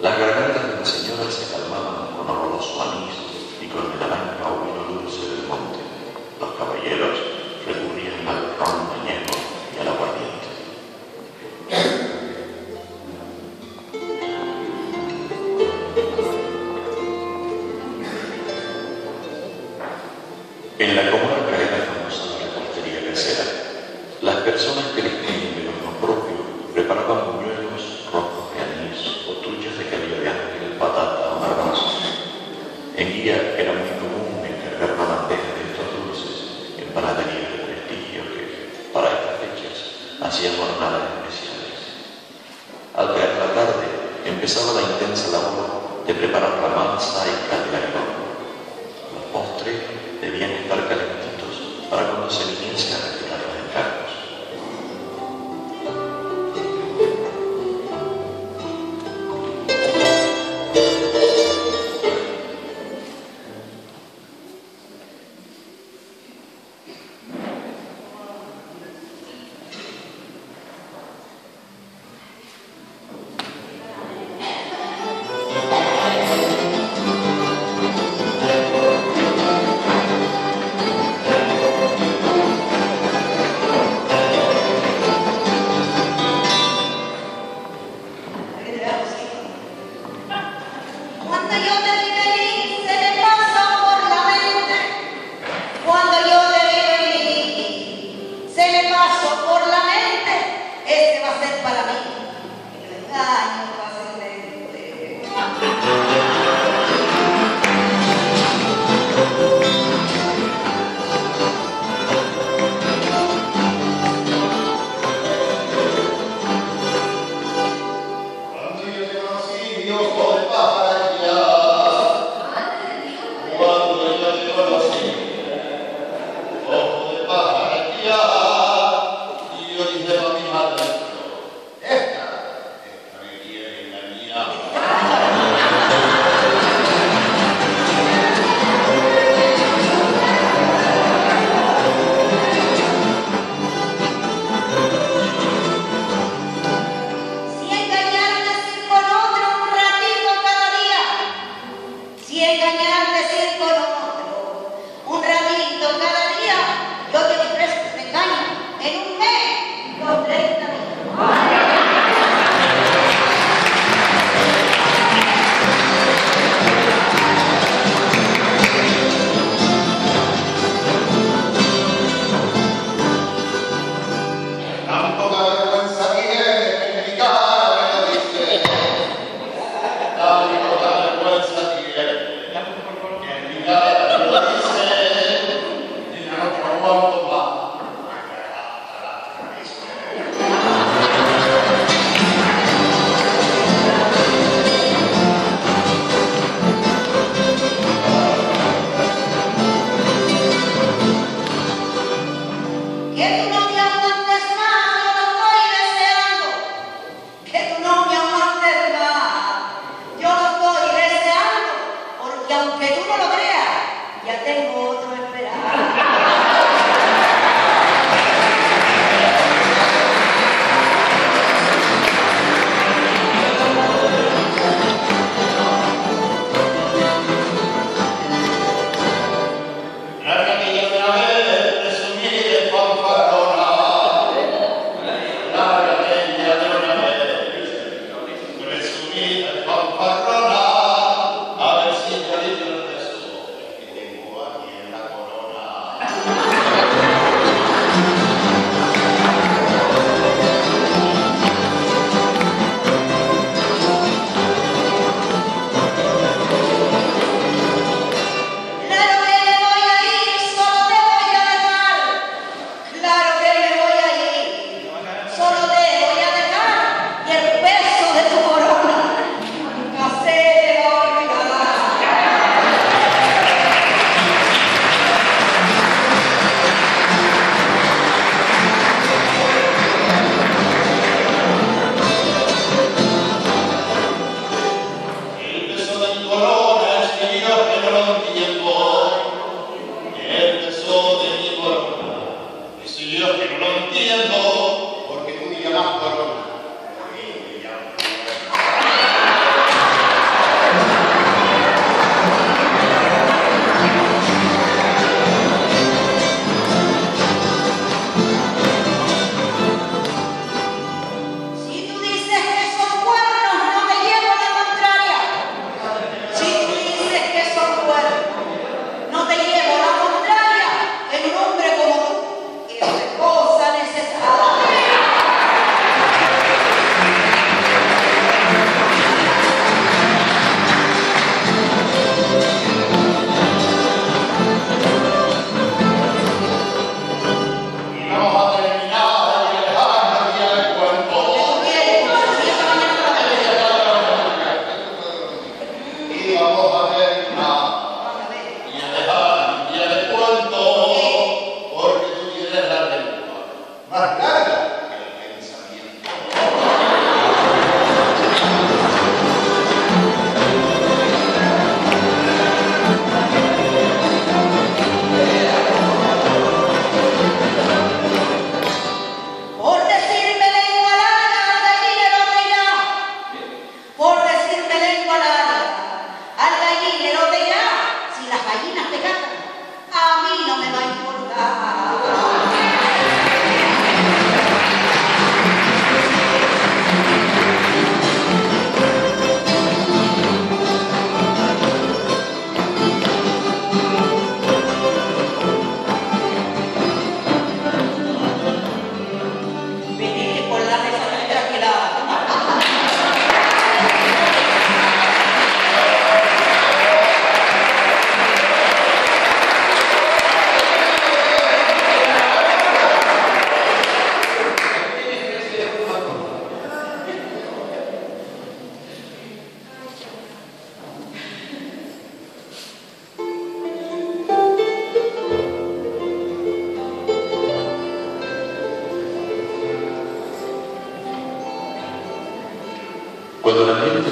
Las gargantas de las señoras se calmaban con oloroso anillo.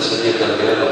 私は見えたんであ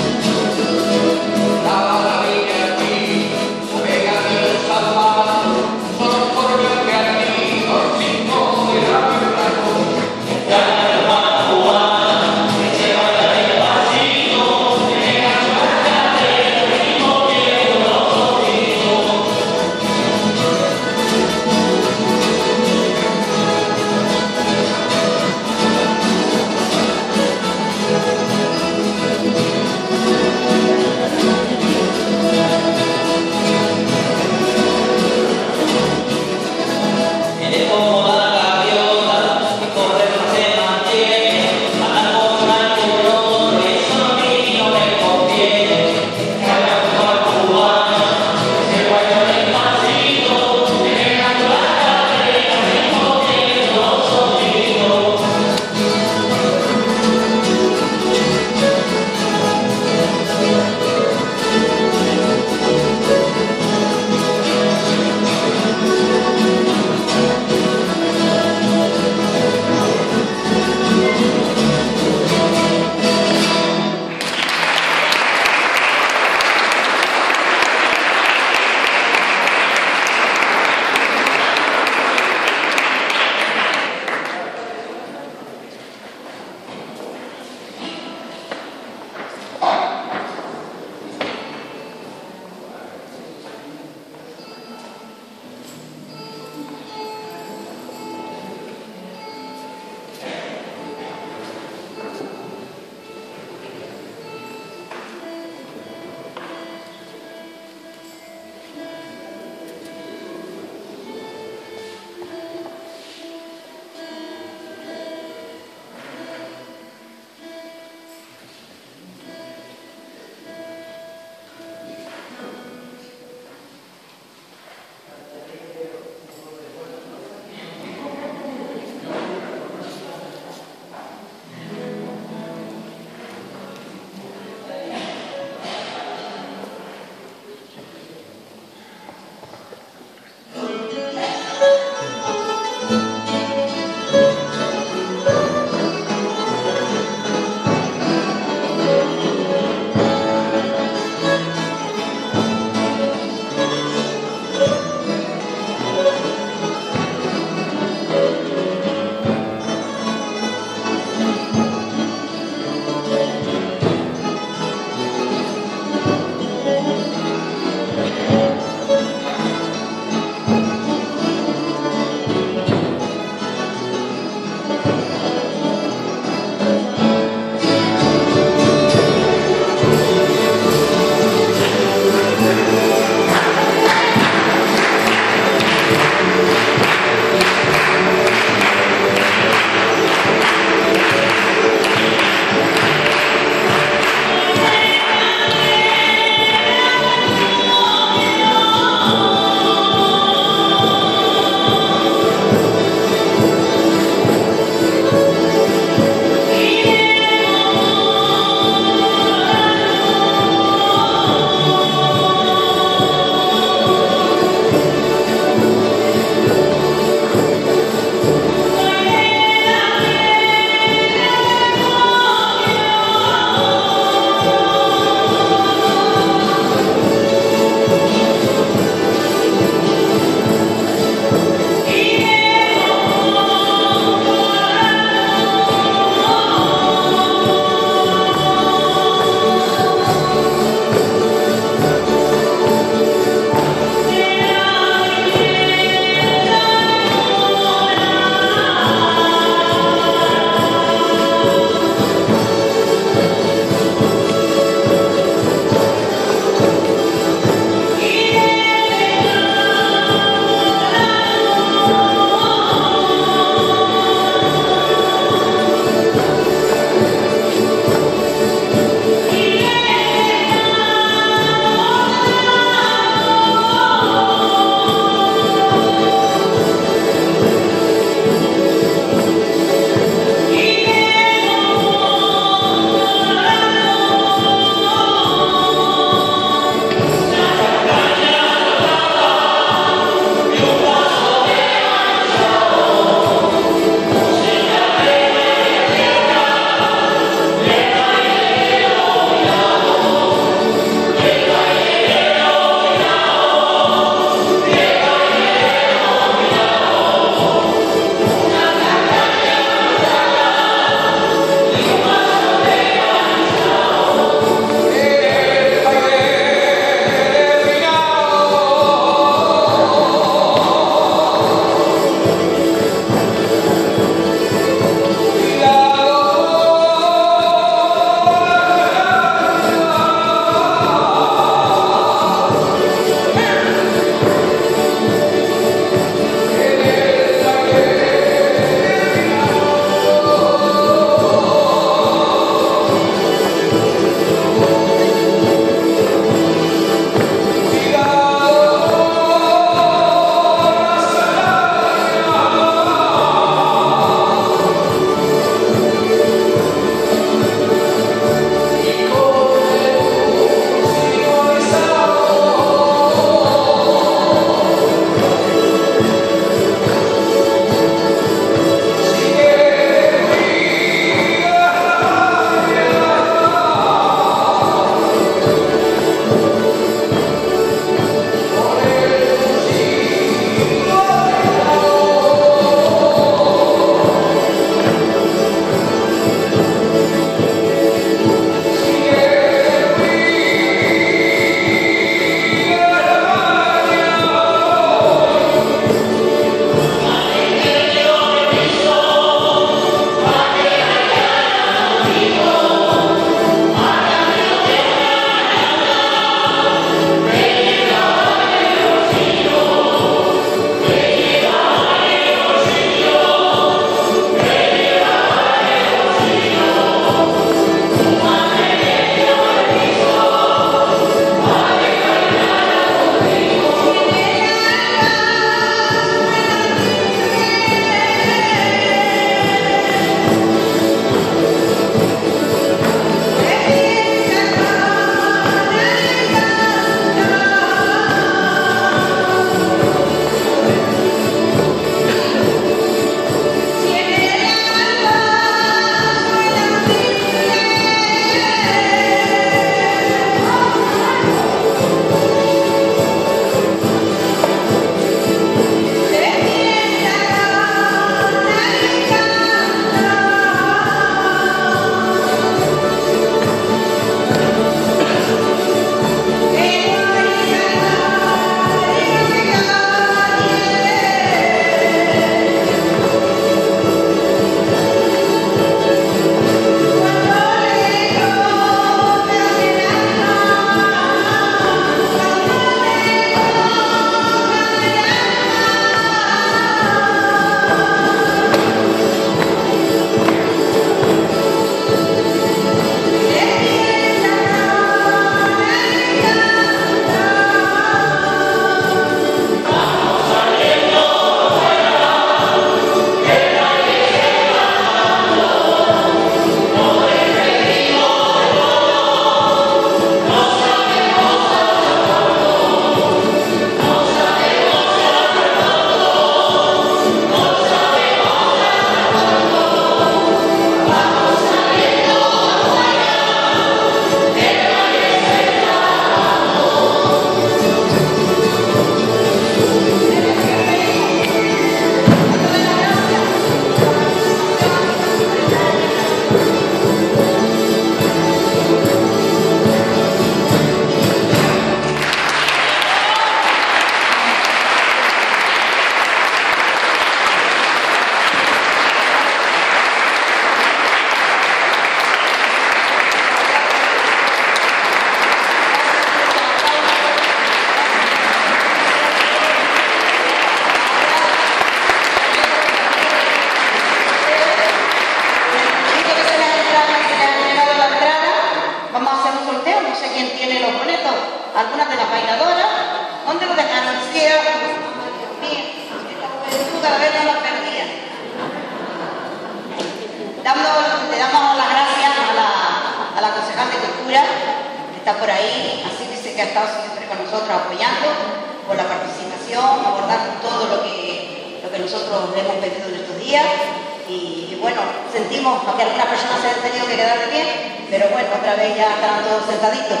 sentimos que algunas personas se han tenido que quedar de pie, pero bueno, otra vez ya están todos sentaditos.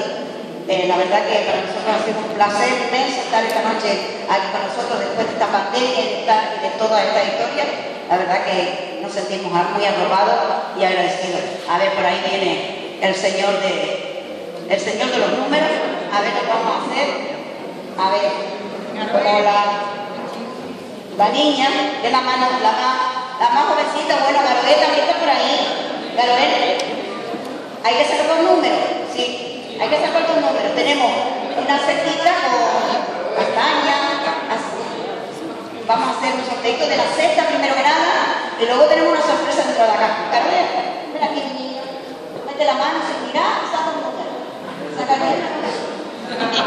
Eh, la verdad que para nosotros ha sido un placer inmenso estar esta noche aquí con nosotros después de esta pandemia y de, de toda esta historia. La verdad que nos sentimos muy arropados y agradecidos. A ver, por ahí viene el señor de, el señor de los números. A ver qué vamos a hacer. A ver, como la, niña, es la, mano, la, más, la más jovencita, bueno, Garoé también está por ahí. Garoé, hay que sacar los números, sí, hay que sacar los números. Tenemos una cestita con castaña, vamos a hacer un sorteo de la cesta primero que nada, y luego tenemos una sorpresa dentro de la caja. Carmen, ven aquí, mete la mano sin mirar y saca un número. Saca el número.